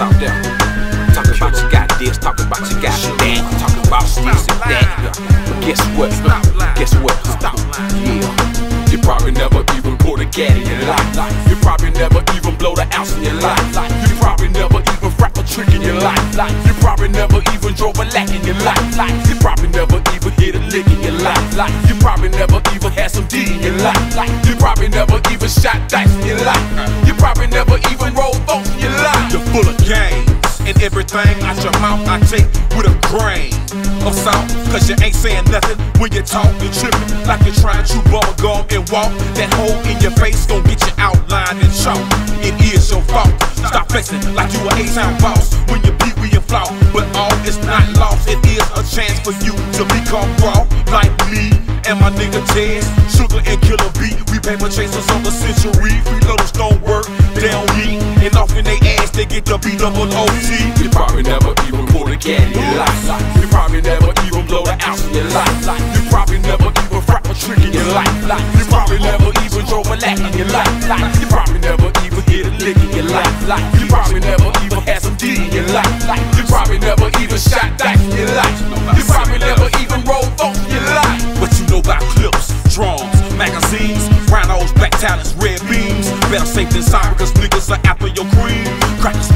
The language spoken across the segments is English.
out there. Talking about you got this, talking about you got that, talking about this and that. But guess what? Guess what? Yeah. You probably never even pulled a cat in your life. You probably never even blow the ounce in your life. You probably never even rap a trick in your life. You probably never even drove a lack in your life. You probably never even hit a lick in your life. You probably never even had some D in your life. You probably never even shot dice in your life. You probably never even everything out your mouth I take with a grain of salt. Cause you ain't saying nothing when you talk. Tripping like you're trying to bubble gum and walk. That hole in your face gon' get you outlined and chalk. It is your fault. Stop flexing like you a A-town boss when you beat we and flaw. But all is not lost. It is a chance for you to become raw like me and my nigga Tez. Sugar and Killer B. We paper chasers of the century. Freeloaders don't work. down don't. And off in they ass they get the B double OT. You probably never even pulled a cat in your life. You probably never even blow the ounce in your life. You probably never even rap a trick in your life. You probably never even drove a lack in your life. You probably never even hit a lick in your life. You probably never even had some D in your life. You probably never even shot dice in your life. You probably never even rolled votes in your life. But you know about clips, drums, magazines, rhinos, black talons, red beams. Better safe than sorry, cause niggas are cream.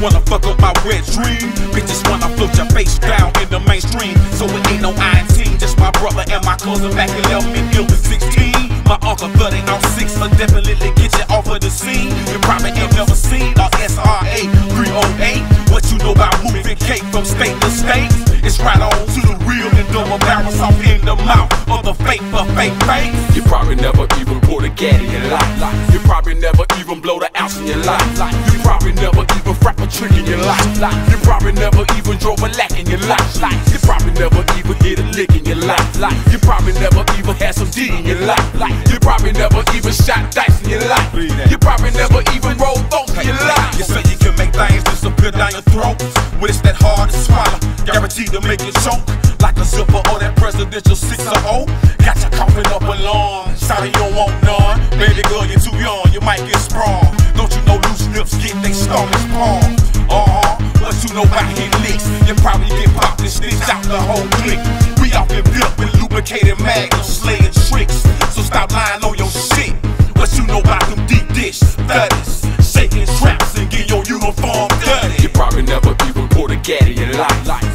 Wanna fuck up my wet dream. Bitches wanna float your face down in the mainstream. So it ain't no I-18, just my brother and my cousin back in 11 and ill with 16. My uncle 30 out 6 will definitely get you off of the scene. You probably ain't never seen a SRA 308. What you know about moving cake from state to state? It's right on to the real and barrels off in the mouth of the fake for fake fake. You probably never even pulled a cat in your life. You probably never even blow the ounce in your life. You probably never even rap a trick in your life. You probably never even drove a lack in your life. You probably never even hit a lick in your life. You probably never even had some D in your life. You probably never even shot dice in your life. You probably never even rolled boats in your life. You say you can make things disappear down your throat. When it's that hard to swallow, guaranteed to make you choke. Like a zipper or that presidential six or oh. Got you coughing up a lung. Sorry, you don't want none. Baby girl, you're too young, you might get sprung. Don't you know loose lips get they stomachs palm? Uh huh. What you know about hit licks? You probably get popped and stitched out the whole clique. We off in built with lubricated magnums, slaying tricks. So stop lying on your shit. What you know about them deep dish thuddies? Shaking traps and get your never pulled a cat in life.